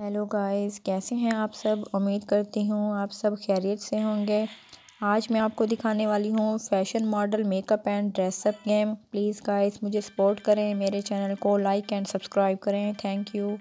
Hello guys, कैसे हैं आप सब? उम्मीद करती हूँ आप सब खैरियत से होंगे। आज मैं आपको दिखाने वाली हूँ fashion model, makeup and dress up game. Please guys, मुझे सपोर्ट करें, मेरे चैनल को लाइक एंड सब्सक्राइब करें। Thank you.